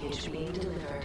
package being delivered.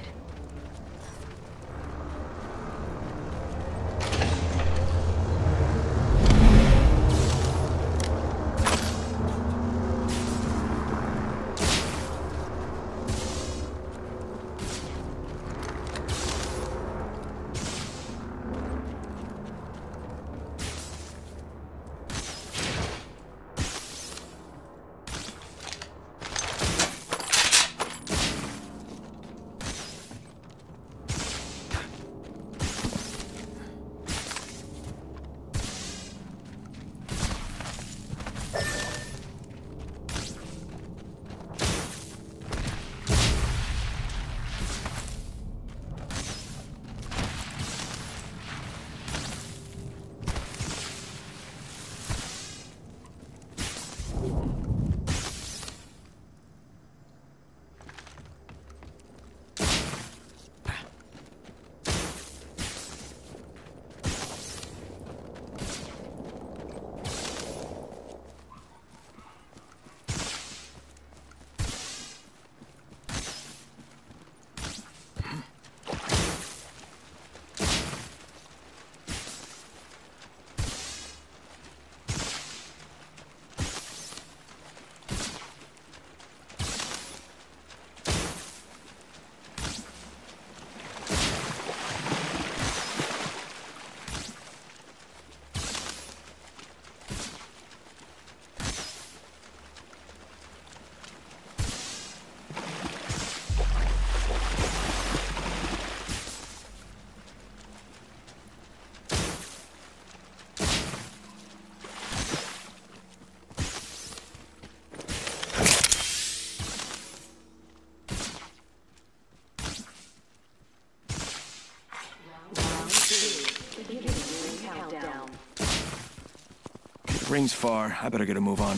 Ring's far. I better get a move on.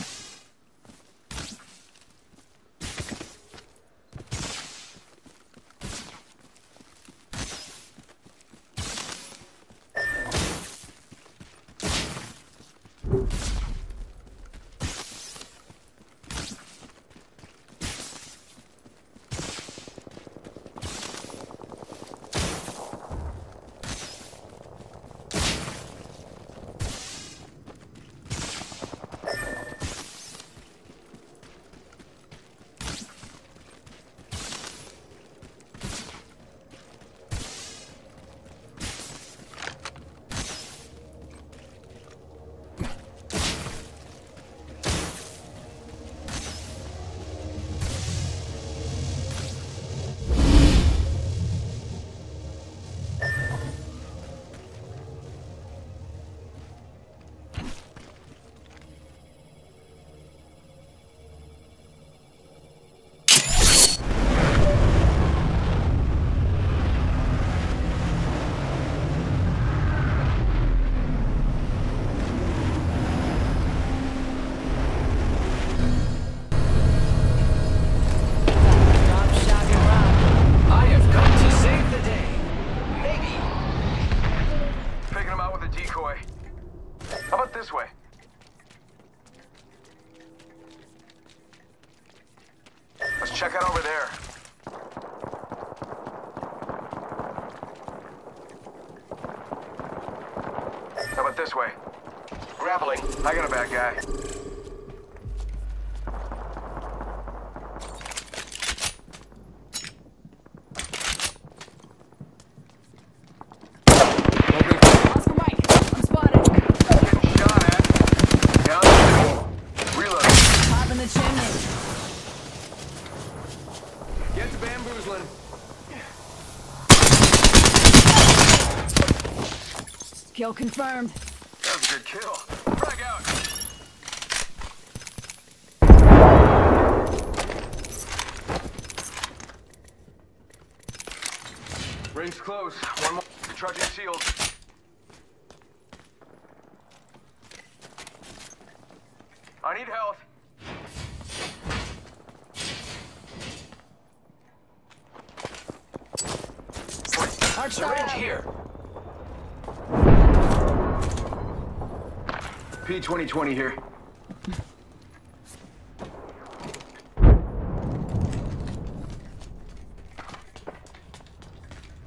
How this way? Grappling. I got a bad guy. Oscar Mike, I'm spotted. Getting shot at. Down the Reload. Top in the chimney. Get to bamboozling. Kill confirmed. That was a good kill. Frag out. Ring's close. One more. Trudging sealed. I need health. Syringe here. P-2020 here.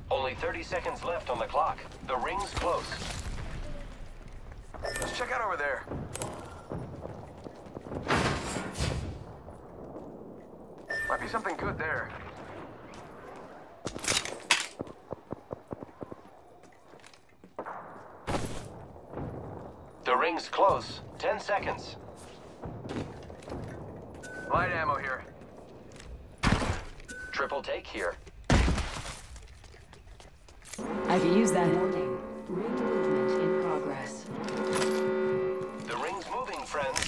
Only 30 seconds left on the clock. The ring's close. Let's check out over there. Might be something good there. Ring's close. 10 seconds. Light ammo here. Triple take here. I can use that. Warning. Ring movement in progress. The ring's moving, friends.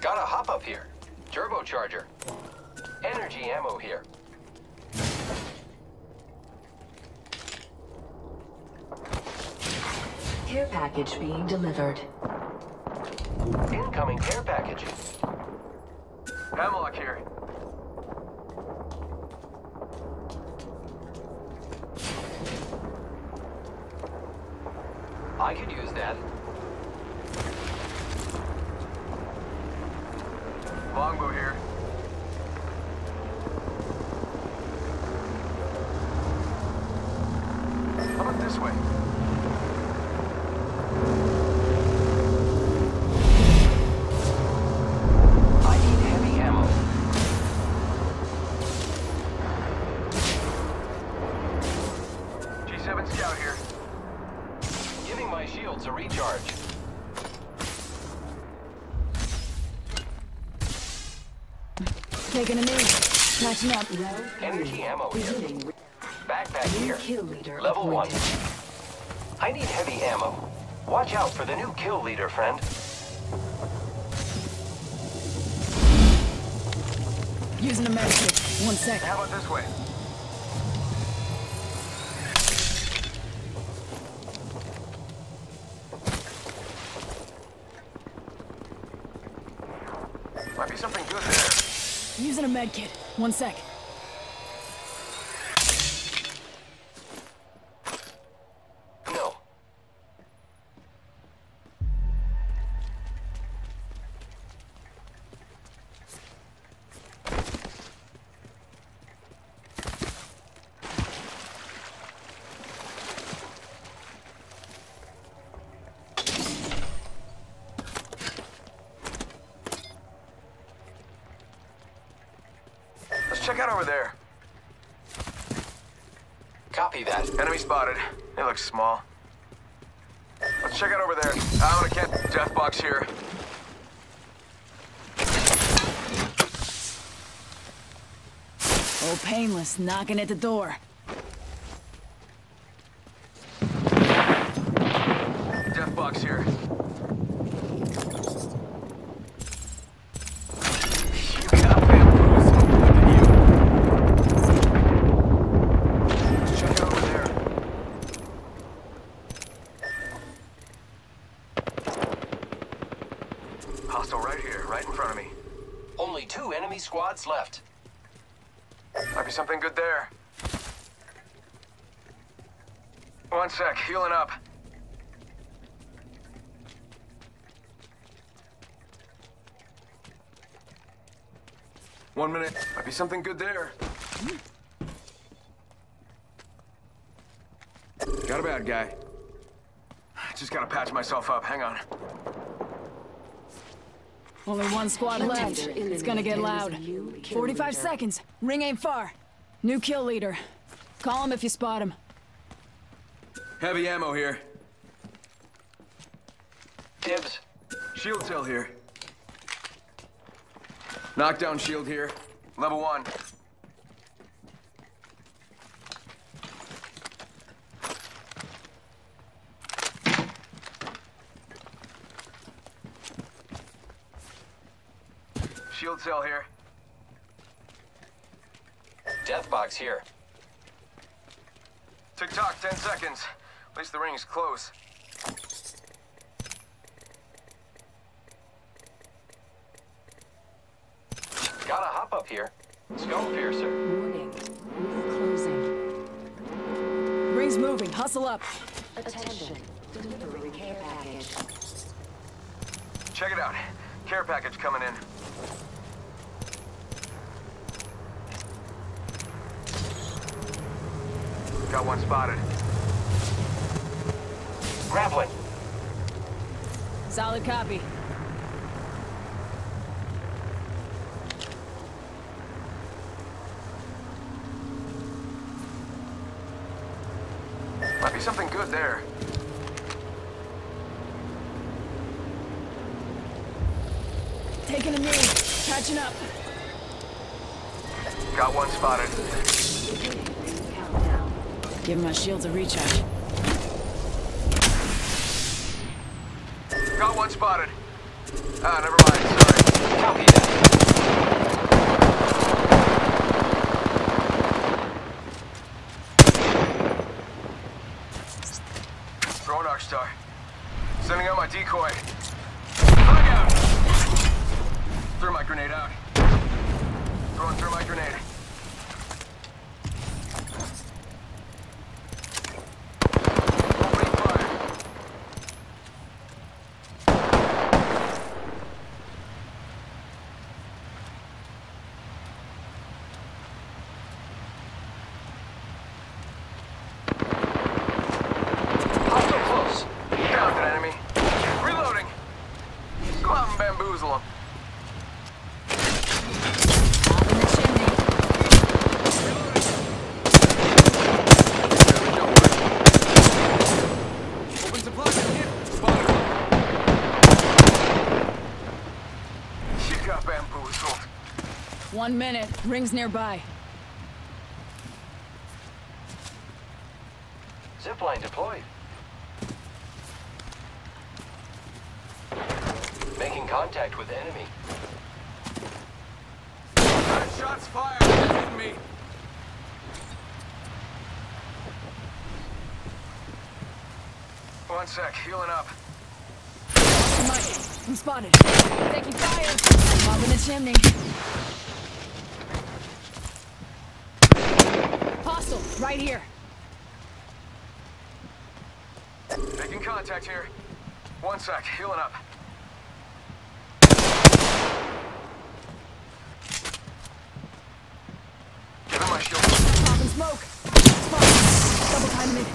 Got a hop up here. Turbocharger. Energy ammo here. Care package being delivered. Incoming care package. Hemlok here. I could use that. Longbow here. G7 scout here. Giving my shields a recharge. Taking a knee. Catching up. Energy ammo here. Backpack New here. kill leader Level one. I need heavy ammo. Watch out for the new kill leader, friend. Using a medkit. One sec. How about this way? Might be something good there. Using a medkit. One sec. Check out over there. Copy that. Enemy spotted. They look small. Let's check out over there. I'm gonna get death box here. Oh, painless. Knocking at the door. Death box here. You got bamboozled. Look at you. Let's check out over there. Hostile right here, right in front of me. Only two enemy squads left. Might be something good there. One sec, healing up. One minute. Might be something good there. Got a bad guy. Just gotta patch myself up. Hang on. Only one squad left. It's gonna get loud. eliminated. New kill 45 seconds. Ring ain't far. New kill leader. Call him if you spot him. Heavy ammo here. Dibs. Shield cell here. Knockdown shield here. Level one. Shield cell here. Death box here. Tick tock, 10 seconds. At least the ring's close. Gotta hop up here. Skull piercer. Warning. Ring closing. Ring's moving. Hustle up. Attention. Delivering care package. Check it out. Care package coming in. Got one spotted. Grappling. Solid copy. Might be something good there. Taking a knee. Catching up. Got one spotted. Giving my shields a recharge. Got one spotted. Ah, never mind. Sorry. Copy that. Throwing Arc Star. Sending out my decoy. Frag out! Threw my grenade out. Throwing through my grenade. Opening fire. Hostile close. Found an enemy. Reloading. Go out and bamboozle him. Up in the chimney. Open supply here. Spotted. You got bamboozled. One minute. Rings nearby. Zipline deployed. Making contact with enemy. Got shots fired. Hitting me. One sec. Healing up. Mike, I'm spotted. Taking fire. I'm up in the chimney. Hostile, right here. Making contact here. One sec. Healing up. Give him my shield. Popping smoke. Spotted. Double timing it.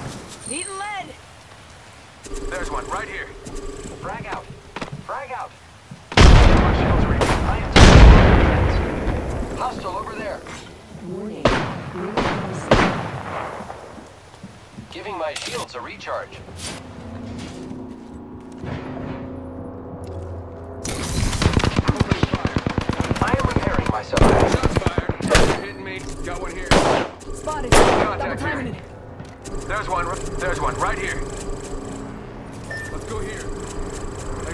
Eating lead. There's one right here. Frag out. Frag out. My shields are ready. I am taking defense. Hostile over there. Warning. Giving my shields a recharge. I am repairing myself. Shots fired. Hitting me. Got one here. Spotted. Contact timing here. it. There's one. There's one right here. Let's go here.